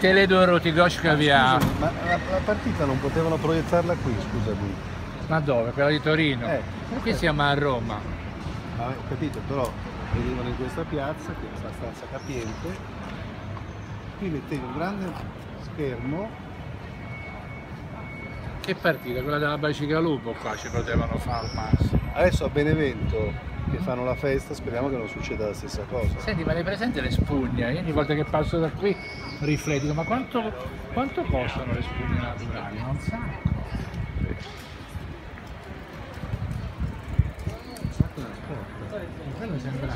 Teledoro Tigoshka via. Scusami, ma la, la partita non potevano proiettarla qui, scusami. Ma dove? Quella di Torino? Eh. Qui siamo a Roma. Vabbè, capito, però venivano in questa piazza che è abbastanza capiente. Qui mettevi un grande schermo, Che partita? Quella della Bacigalupo qua ci potevano fare al massimo. adesso a Benevento che fanno la festa speriamo che non succeda la stessa cosa. Senti, ma hai presente le spugne? Io ogni volta che passo da qui rifletto, ma quanto, quanto costano le spugne naturali? Non sa. Quello sembra.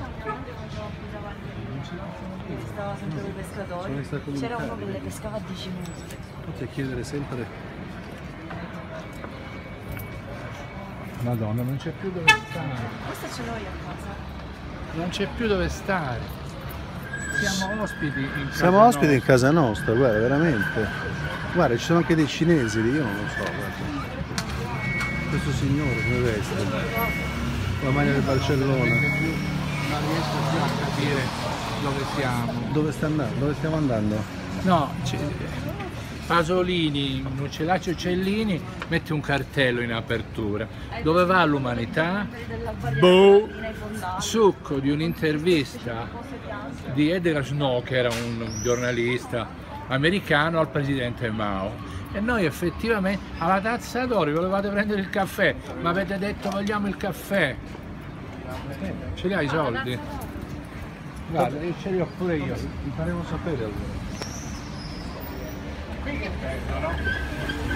Stava sempre con i pescatori. C'era uno che le pescava a 10 minuti. Potrei chiedere sempre Madonna, non c'è più dove stare. Questa ce l'ho io a casa. Non c'è più dove stare. Siamo ospiti in casa Siamo ospiti in nostra. casa nostra, guarda, veramente. Guarda, ci sono anche dei cinesi lì, io non lo so, guarda. Questo signore come veste? La maglia del Barcellona. Non riesco più a capire dove siamo. Dove sta andando? Dove stiamo andando? No, Pasolini, Nuccellaccio Cellini mette un cartello in apertura. Dove va l'umanità? Boh. Succo di un'intervista di Edgar Snow, che era un giornalista americano, al presidente Mao. E noi effettivamente alla tazza d'oro volevate prendere il caffè, ma avete detto vogliamo il caffè. Ce li hai i soldi? Guarda, ce li ho pure io. Vi faremo sapere allora. Thank you.